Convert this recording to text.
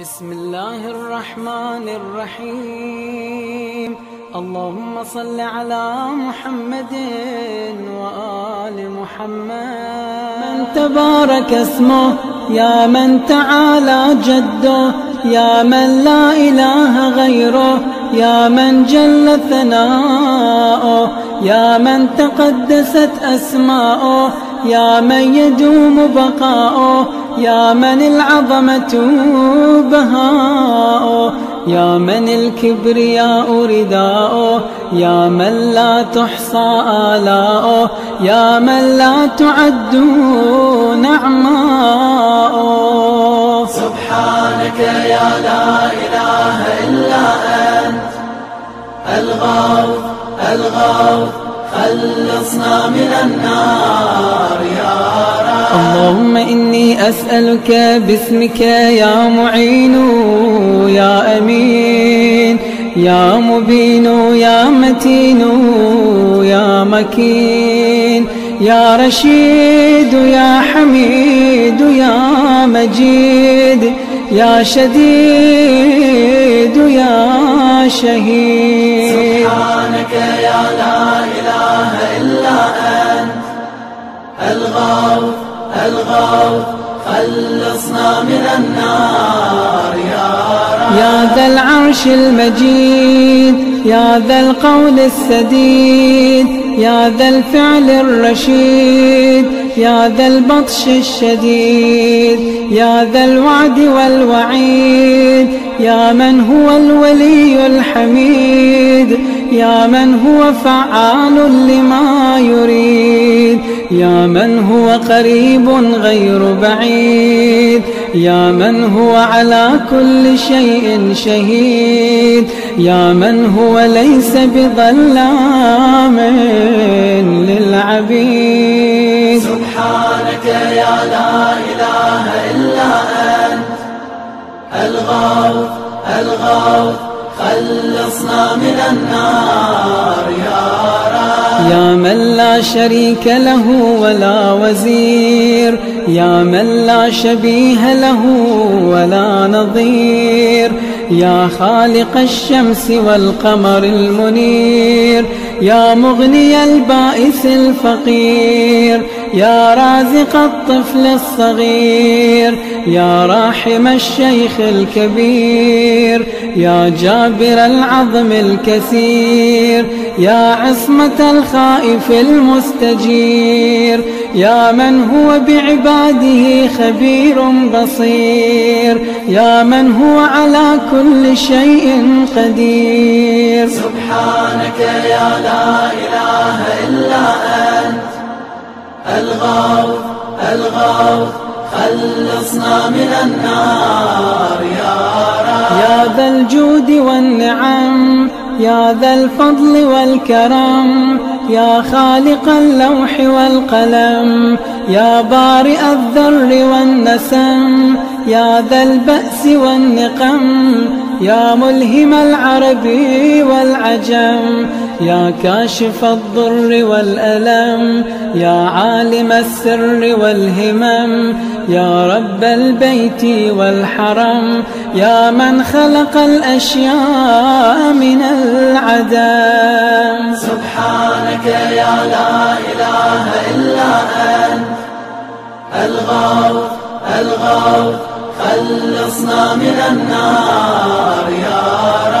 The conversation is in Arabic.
بسم الله الرحمن الرحيم. اللهم صل على محمد وآل محمد. من تبارك اسمه يا من تعالى جده يا من لا إله غيره يا من جل ثناؤه يا من تقدست أسماؤه يا من يدوم بقاؤه يا من العظمة بهاؤه يا من الكبرياء رداؤه يا من لا تحصى آلاؤه يا من لا تعد نعماؤه. سبحانك يا لا إله إلا أنت الغوث الغوث. خلصنا من النار يا رب. اللهم إني أسألك باسمك يا معين يا أمين يا مبين يا متين يا مكين يا رشيد يا حميد يا مجيد يا شديد يا شهيد. سبحانك يا لا إله إلا أنت. الغوث الغوث خلصنا من النار. يا رب. يا ذا العرش المجيد يا ذا القول السديد يا ذا الفعل الرشيد يا ذا البطش الشديد يا ذا الوعد والوعيد. يا من هو الولي الحميد يا من هو فعال لما يريد يا من هو قريب غير بعيد يا من هو على كل شيء شهيد يا من هو ليس بظلام للعبيد. سبحانك يا لا إله الغوث الغوث خلصنا من النار يا يا من لا شريك له ولا وزير يا من لا شبيه له ولا نظير. يا خالق الشمس والقمر المنير يا مغني البائس الفقير يا رازق الطفل الصغير يا راحم الشيخ الكبير يا جابر العظم الكثير يا عصمة الخائف المستجير يا من هو بعباده خبير بصير يا من هو على كل شيء قدير. سبحانك يا لا إله إلا أنت الغوث الغوث خلصنا من النار يا رب. يا ذا الجود والنعم يا ذا الفضل والكرم يا خالق اللوح والقلم يا بارئ الذر والنسم يا ذا البأس والنقم يا ملهم العرب والعجم يا كاشف الضر والألم يا عالم السر والهمم يا رب البيت والحرم يا من خلق الأشياء من العدم سبحانك يا لا إله إلا أنت. الغوث الغوث خلصنا من النار يا